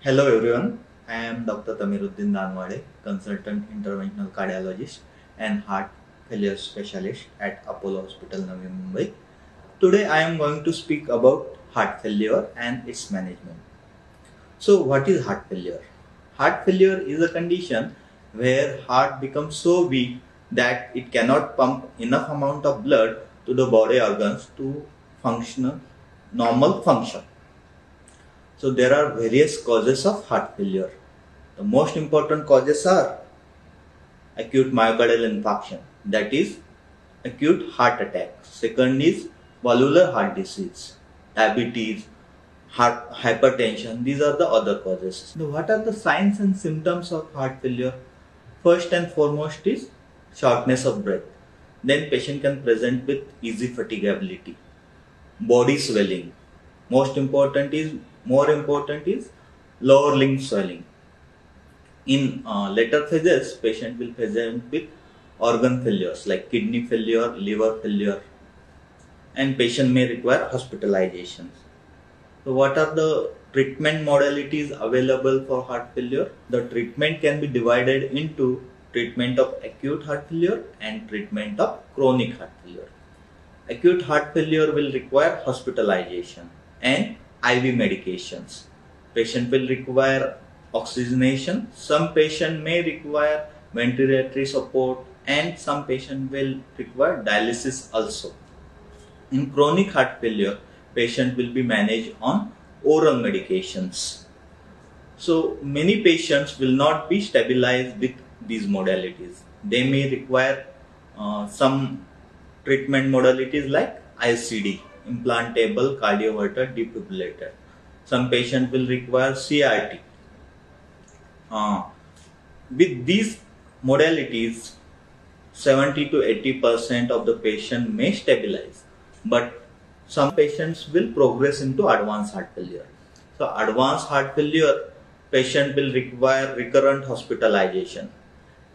Hello everyone, I am Dr. Tamiruddin Danwade, consultant interventional cardiologist and heart failure specialist at Apollo Hospital, Navi Mumbai. Today I am going to speak about heart failure and its management. So what is heart failure? Heart failure is a condition where heart becomes so weak that it cannot pump enough amount of blood to the body organs to function normal function. So there are various causes of heart failure. The most important causes are acute myocardial infarction, that is acute heart attack. Second is valvular heart disease, diabetes, heart hypertension. These are the other causes. Now, what are the signs and symptoms of heart failure? First and foremost is shortness of breath. Then patient can present with easy fatigability, body swelling. Most important is more important is lower limb swelling. In uh, later phases, patient will present with organ failures like kidney failure, liver failure, and patient may require hospitalizations. So, what are the treatment modalities available for heart failure? The treatment can be divided into treatment of acute heart failure and treatment of chronic heart failure. Acute heart failure will require hospitalization and IV medications. Patient will require oxygenation. Some patient may require ventilatory support and some patient will require dialysis also. In chronic heart failure, patient will be managed on oral medications. So many patients will not be stabilized with these modalities. They may require uh, some treatment modalities like ICD, implantable cardioverter defibrillator. Some patient will require CRT. Uh, with these modalities, 70 to 80 percent of the patient may stabilize, but some patients will progress into advanced heart failure. So, advanced heart failure patient will require recurrent hospitalization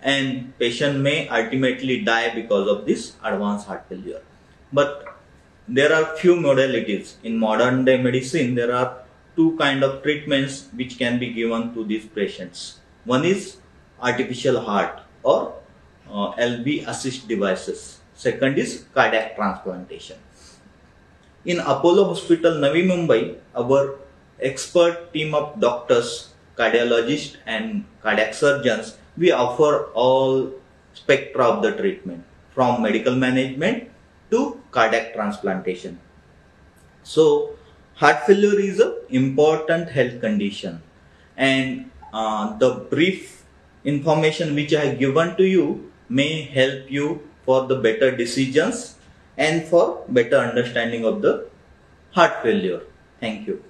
and patient may ultimately die because of this advanced heart failure. But there are few modalities in modern day medicine. There are two kind of treatments which can be given to these patients. One is artificial heart or uh, LV assist devices. Second is cardiac transplantation. In Apollo Hospital, Navi Mumbai, our expert team of doctors, cardiologists and cardiac surgeons, we offer all spectra of the treatment from medical management to cardiac transplantation. So, heart failure is an important health condition and uh, the brief information which I have given to you may help you for the better decisions and for better understanding of the heart failure. Thank you.